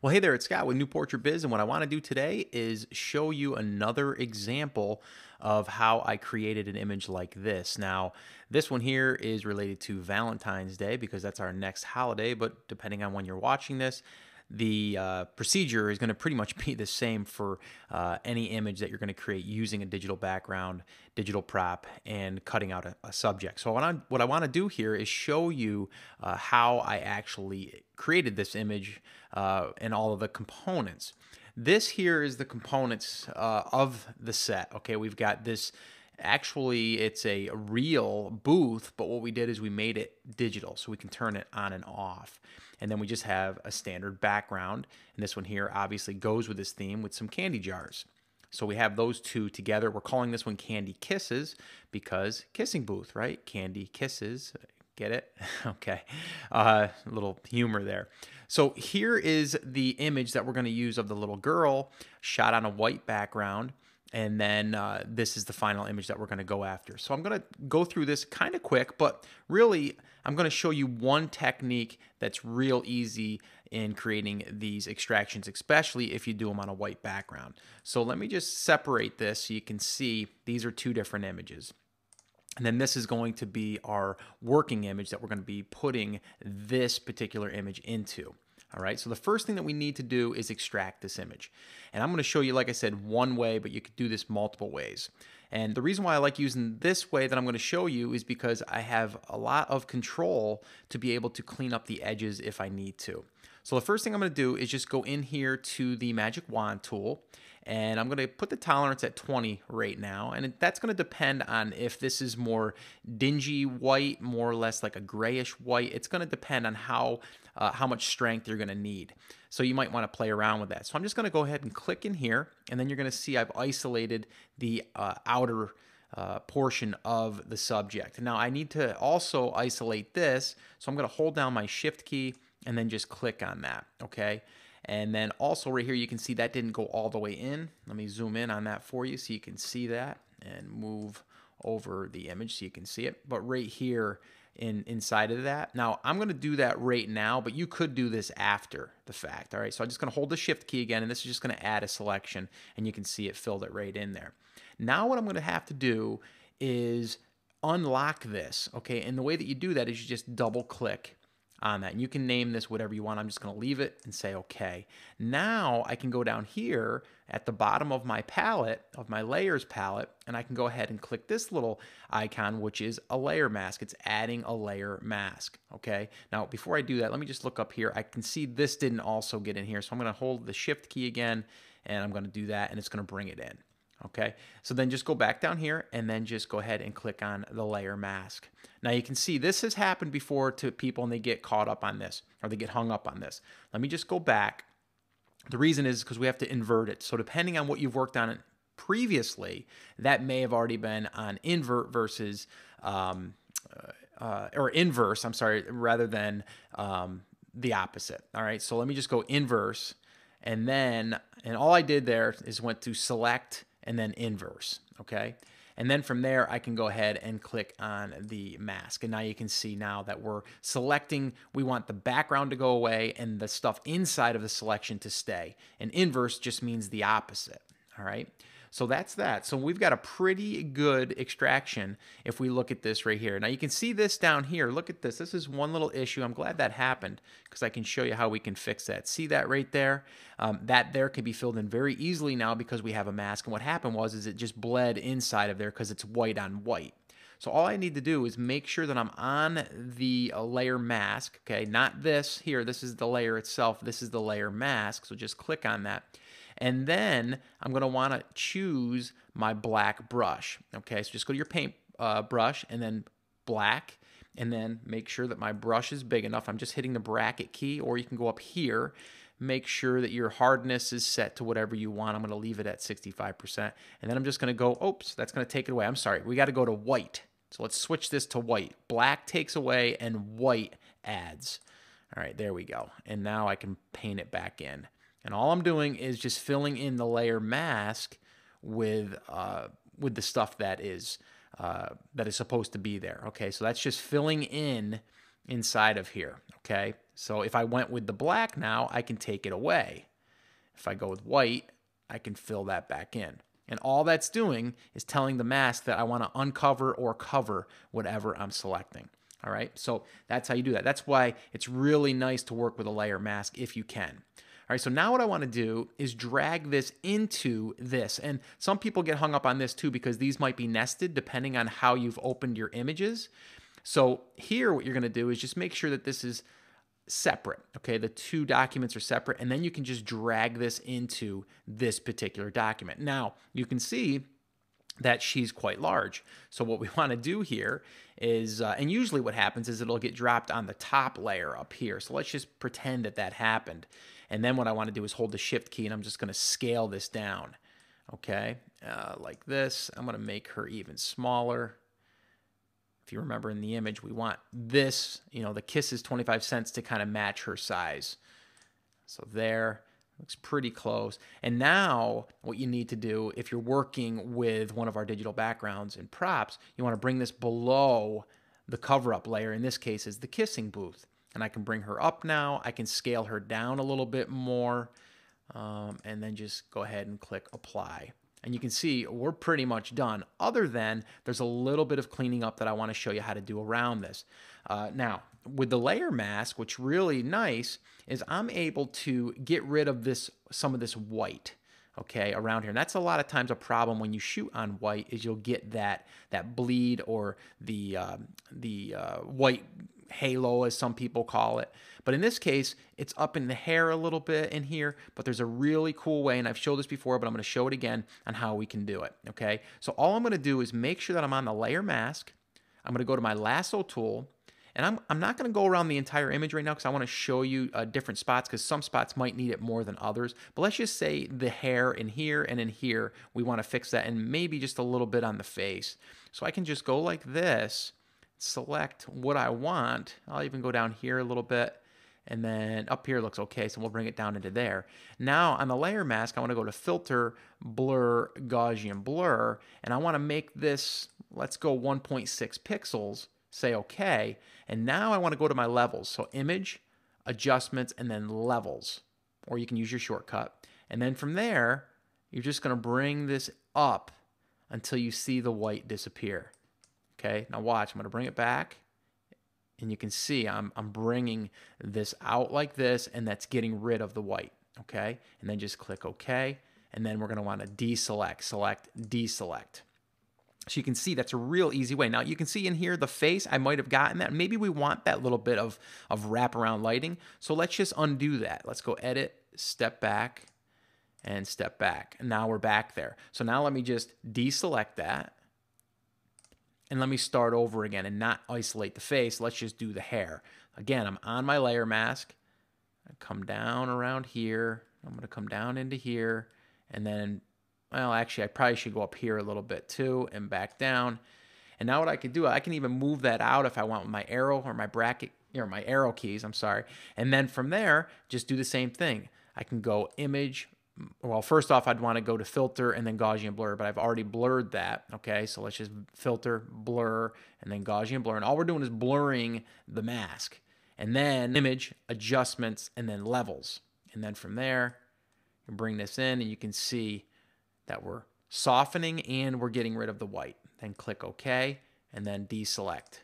Well, hey there, it's Scott with New Portrait Biz, and what I want to do today is show you another example of how I created an image like this. Now, this one here is related to Valentine's Day because that's our next holiday, but depending on when you're watching this, the uh, procedure is going to pretty much be the same for uh, any image that you're going to create using a digital background, digital prop, and cutting out a, a subject. So what I, what I want to do here is show you uh, how I actually created this image uh, and all of the components. This here is the components uh, of the set. Okay, we've got this actually it's a real booth but what we did is we made it digital so we can turn it on and off and then we just have a standard background. And this one here obviously goes with this theme with some candy jars. So we have those two together. We're calling this one Candy Kisses because kissing booth, right? Candy Kisses. Get it? okay. Uh, a little humor there. So here is the image that we're going to use of the little girl shot on a white background. And then uh, this is the final image that we're going to go after. So I'm going to go through this kind of quick, but really I'm going to show you one technique that's real easy in creating these extractions, especially if you do them on a white background. So let me just separate this so you can see these are two different images. And then this is going to be our working image that we're going to be putting this particular image into. All right, so the first thing that we need to do is extract this image. And I'm going to show you, like I said, one way, but you could do this multiple ways. And the reason why I like using this way that I'm going to show you is because I have a lot of control to be able to clean up the edges if I need to. So the first thing I'm going to do is just go in here to the magic wand tool and I'm going to put the tolerance at 20 right now. And that's going to depend on if this is more dingy white, more or less like a grayish white. It's going to depend on how, uh, how much strength you're going to need. So you might want to play around with that. So I'm just going to go ahead and click in here, and then you're going to see I've isolated the uh, outer uh, portion of the subject. Now I need to also isolate this, so I'm going to hold down my shift key and then just click on that, okay? And then also right here, you can see that didn't go all the way in. Let me zoom in on that for you so you can see that and move over the image so you can see it. But right here in inside of that. Now I'm going to do that right now, but you could do this after the fact. All right, so I'm just going to hold the shift key again, and this is just going to add a selection, and you can see it filled it right in there. Now what I'm going to have to do is unlock this, okay? And the way that you do that is you just double click on that. And you can name this whatever you want. I'm just going to leave it and say okay. Now I can go down here at the bottom of my palette, of my layers palette, and I can go ahead and click this little icon, which is a layer mask. It's adding a layer mask, okay? Now, before I do that, let me just look up here. I can see this didn't also get in here, so I'm going to hold the shift key again, and I'm going to do that, and it's going to bring it in. Okay, so then just go back down here and then just go ahead and click on the layer mask. Now you can see this has happened before to people and they get caught up on this or they get hung up on this. Let me just go back. The reason is because we have to invert it. So depending on what you've worked on previously, that may have already been on invert versus, um, uh, uh, or inverse, I'm sorry, rather than um, the opposite. All right, so let me just go inverse. And then, and all I did there is went to select and then inverse, okay? And then from there, I can go ahead and click on the mask. And now you can see now that we're selecting, we want the background to go away and the stuff inside of the selection to stay. And inverse just means the opposite, all right? So that's that. So we've got a pretty good extraction if we look at this right here. Now you can see this down here. Look at this. This is one little issue. I'm glad that happened because I can show you how we can fix that. See that right there? Um, that there can be filled in very easily now because we have a mask. And what happened was is it just bled inside of there because it's white on white. So all I need to do is make sure that I'm on the uh, layer mask, okay? Not this here. This is the layer itself. This is the layer mask. So just click on that. And then I'm going to want to choose my black brush. Okay, so just go to your paint uh, brush and then black and then make sure that my brush is big enough. I'm just hitting the bracket key or you can go up here. Make sure that your hardness is set to whatever you want. I'm going to leave it at 65%. And then I'm just going to go, oops, that's going to take it away. I'm sorry. We got to go to white. So let's switch this to white. Black takes away and white adds. All right, there we go. And now I can paint it back in. And all I'm doing is just filling in the layer mask with uh, with the stuff that is uh, that is supposed to be there. Okay, so that's just filling in inside of here. Okay, So if I went with the black now, I can take it away. If I go with white, I can fill that back in. And all that's doing is telling the mask that I want to uncover or cover whatever I'm selecting. All right, so that's how you do that. That's why it's really nice to work with a layer mask if you can. All right, so now what I want to do is drag this into this. And some people get hung up on this too because these might be nested depending on how you've opened your images. So here what you're going to do is just make sure that this is separate. Okay, the two documents are separate, and then you can just drag this into this particular document. Now, you can see that she's quite large. So what we want to do here is, uh, and usually what happens is it'll get dropped on the top layer up here. So let's just pretend that that happened. And then what I want to do is hold the shift key and I'm just going to scale this down. Okay, uh, like this. I'm going to make her even smaller. If you remember in the image, we want this, you know, the kiss is 25 cents to kind of match her size. So there, looks pretty close. And now what you need to do, if you're working with one of our digital backgrounds and props, you want to bring this below the cover up layer. In this case is the kissing booth and I can bring her up now. I can scale her down a little bit more um, and then just go ahead and click apply. And you can see we're pretty much done, other than there's a little bit of cleaning up that I want to show you how to do around this. Uh, now, with the layer mask, what's really nice is I'm able to get rid of this some of this white okay around here and that's a lot of times a problem when you shoot on white is you'll get that that bleed or the um, the uh, white halo, as some people call it. But in this case, it's up in the hair a little bit in here, but there's a really cool way, and I've showed this before, but I'm gonna show it again on how we can do it, okay? So all I'm gonna do is make sure that I'm on the layer mask. I'm gonna go to my lasso tool, and I'm, I'm not gonna go around the entire image right now because I wanna show you uh, different spots because some spots might need it more than others. But let's just say the hair in here and in here, we wanna fix that and maybe just a little bit on the face. So I can just go like this, select what I want. I'll even go down here a little bit and then up here looks okay, so we'll bring it down into there. Now on the layer mask, I want to go to filter, blur, Gaussian blur, and I want to make this, let's go 1.6 pixels, say okay, and now I want to go to my levels. So image, adjustments, and then levels, or you can use your shortcut. And then from there, you're just going to bring this up until you see the white disappear. Okay, now watch, I'm gonna bring it back and you can see I'm, I'm bringing this out like this and that's getting rid of the white, okay? And then just click OK, and then we're gonna wanna deselect, select, deselect. So you can see that's a real easy way. Now you can see in here the face, I might have gotten that. Maybe we want that little bit of, of wraparound lighting. So let's just undo that. Let's go edit, step back, and step back. And now we're back there. So now let me just deselect that and let me start over again and not isolate the face. Let's just do the hair. Again, I'm on my layer mask. I come down around here. I'm going to come down into here. And then, well, actually, I probably should go up here a little bit too and back down. And now what I can do, I can even move that out if I want with my arrow or my bracket, or my arrow keys, I'm sorry. And then from there, just do the same thing. I can go image, well, first off, I'd want to go to filter and then Gaussian blur, but I've already blurred that. Okay, so let's just filter, blur, and then Gaussian blur. And all we're doing is blurring the mask. And then image, adjustments, and then levels. And then from there, you bring this in and you can see that we're softening and we're getting rid of the white. Then click OK and then deselect.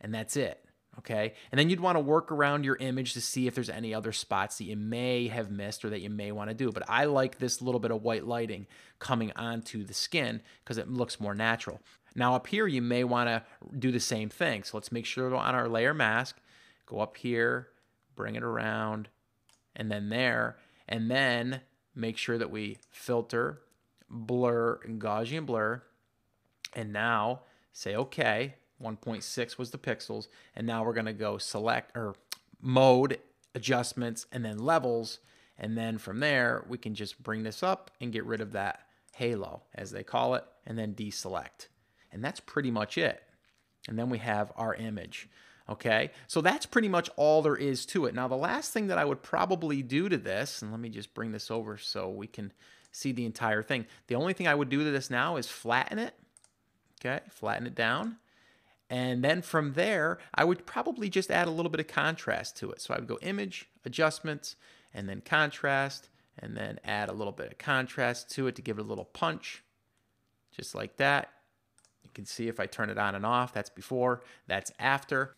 And that's it okay? And then you'd want to work around your image to see if there's any other spots that you may have missed or that you may want to do. But I like this little bit of white lighting coming onto the skin because it looks more natural. Now up here, you may want to do the same thing. So let's make sure on our layer mask, go up here, bring it around, and then there, and then make sure that we filter, blur, and Gaussian blur, and now say okay, 1.6 was the pixels. And now we're going to go select or mode, adjustments, and then levels. And then from there, we can just bring this up and get rid of that halo, as they call it, and then deselect. And that's pretty much it. And then we have our image. Okay, so that's pretty much all there is to it. Now, the last thing that I would probably do to this, and let me just bring this over so we can see the entire thing. The only thing I would do to this now is flatten it. Okay, flatten it down And then from there, I would probably just add a little bit of contrast to it. So I would go image, adjustments, and then contrast, and then add a little bit of contrast to it to give it a little punch, just like that. You can see if I turn it on and off, that's before, that's after.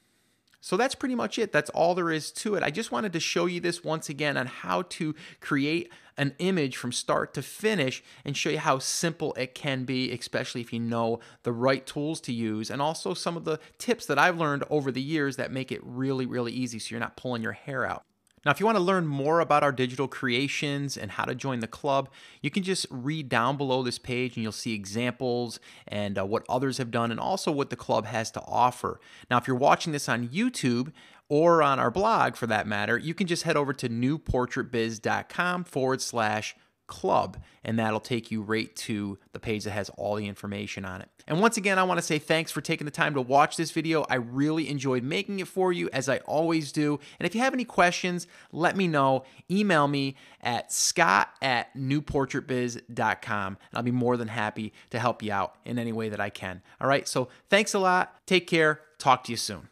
So that's pretty much it. That's all there is to it. I just wanted to show you this once again on how to create an image from start to finish and show you how simple it can be, especially if you know the right tools to use and also some of the tips that I've learned over the years that make it really, really easy so you're not pulling your hair out. Now, if you want to learn more about our digital creations and how to join the club, you can just read down below this page and you'll see examples and uh, what others have done and also what the club has to offer. Now, if you're watching this on YouTube, or on our blog for that matter, you can just head over to newportraitbiz.com forward slash club, and that'll take you right to the page that has all the information on it. And once again, I want to say thanks for taking the time to watch this video. I really enjoyed making it for you, as I always do. And if you have any questions, let me know. Email me at scott at newportraitbiz.com, and I'll be more than happy to help you out in any way that I can. All right, so thanks a lot. Take care. Talk to you soon.